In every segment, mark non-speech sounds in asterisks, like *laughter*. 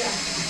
Yeah.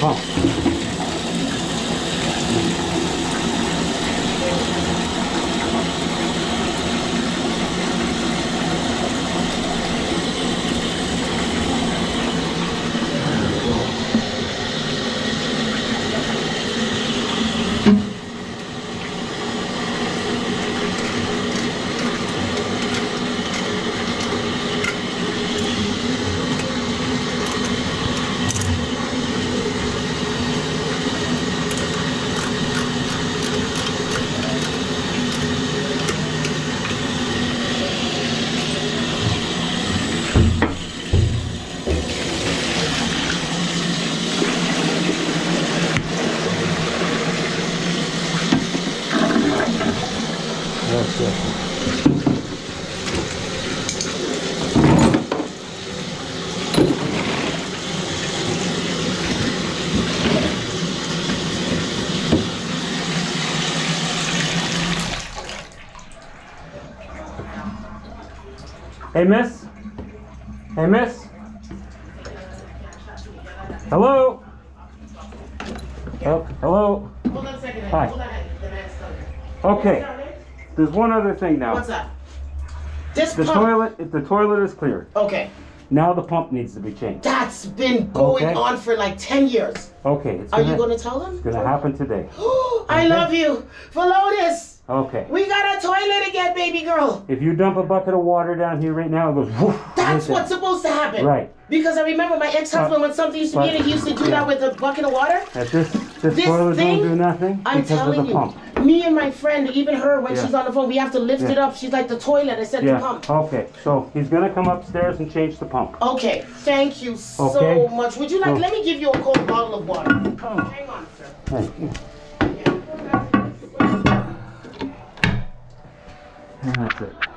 烫 Hey, miss? Hey, miss? Hello? Oh, hello? Hold on a second. Hi. Hold on. The man's coming. Okay, there's one other thing now. What's up? This The pump. toilet, if the toilet is clear, Okay. now the pump needs to be changed. That's been going Okay. on for like 10 years. Okay, Are gonna, you going to tell them? it's gonna happen today. *gasps* I love you. Velotis, Okay. we got a toilet again, baby girl. If you dump a bucket of water down here right now, it goes woof. That's right what's supposed to happen. Right. Because I remember my ex-husband, uh, when something used to be in it, he used to do yeah. that with a bucket of water. If this, this, This toilet thing, don't do nothing I'm because of telling you, pump. me and my friend, even her, when Yeah. she's on the phone, we have to lift Yeah. it up. She's like the toilet. I said the Yeah, pump. okay, so he's gonna come upstairs and change the pump. Okay, thank you so much. Would you like? So- let me give you a cold bottle of water. Oh. Hang on, sir. Hey, yeah, that's it.